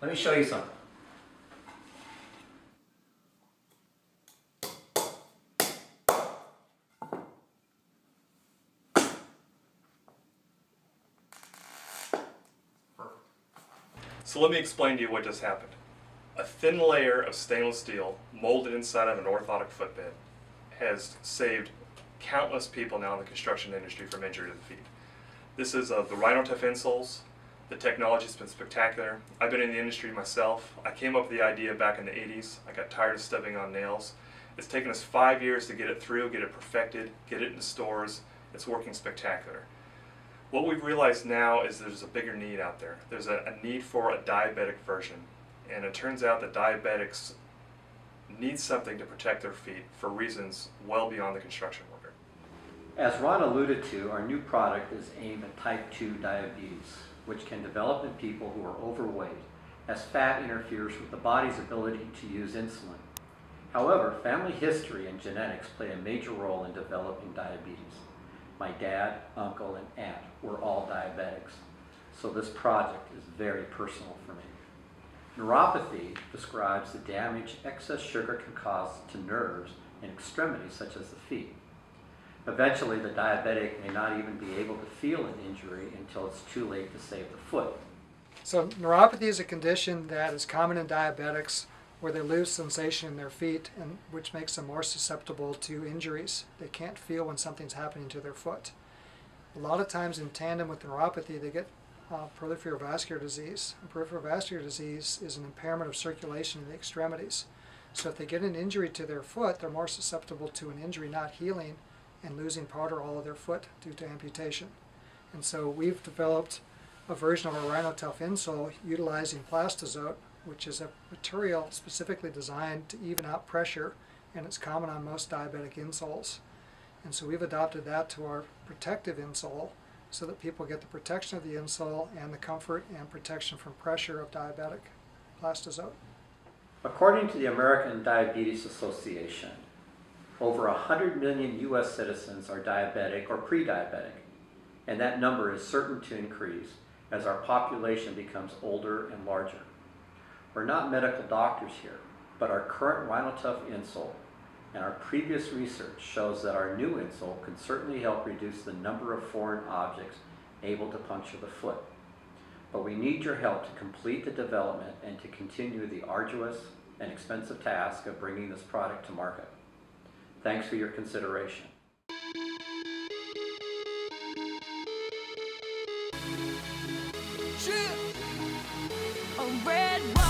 Let me show you something. So let me explain to you what just happened. A thin layer of stainless steel molded inside of an orthotic footbed has saved countless people now in the construction industry from injury to the feet. This is the Rhinotough insoles. The technology's been spectacular. I've been in the industry myself. I came up with the idea back in the 80s. I got tired of stepping on nails. It's taken us five years to get it through, get it perfected, get it in stores. It's working spectacular. What we've realized now is there's a bigger need out there. There's a, a need for a diabetic version. And it turns out that diabetics need something to protect their feet for reasons well beyond the construction worker. As Ron alluded to, our new product is aimed at type 2 diabetes, which can develop in people who are overweight, as fat interferes with the body's ability to use insulin. However, family history and genetics play a major role in developing diabetes. My dad, uncle, and aunt were all diabetics, so this project is very personal for me. Neuropathy describes the damage excess sugar can cause to nerves and extremities such as the feet. Eventually, the diabetic may not even be able to feel an injury until it's too late to save the foot. So neuropathy is a condition that is common in diabetics where they lose sensation in their feet and which makes them more susceptible to injuries. They can't feel when something's happening to their foot. A lot of times in tandem with neuropathy they get uh, peripheral vascular disease. And peripheral vascular disease is an impairment of circulation in the extremities. So if they get an injury to their foot, they're more susceptible to an injury not healing and losing part or all of their foot due to amputation. And so we've developed a version of our Rhinotough insole utilizing Plastazote, which is a material specifically designed to even out pressure, and it's common on most diabetic insoles. And so we've adopted that to our protective insole so that people get the protection of the insole and the comfort and protection from pressure of diabetic Plastazote. According to the American Diabetes Association, over 100 million U.S. citizens are diabetic or pre-diabetic, and that number is certain to increase as our population becomes older and larger. We're not medical doctors here, but our current Rhinotough insole and our previous research shows that our new insole can certainly help reduce the number of foreign objects able to puncture the foot. But we need your help to complete the development and to continue the arduous and expensive task of bringing this product to market. Thanks for your consideration. A red wine.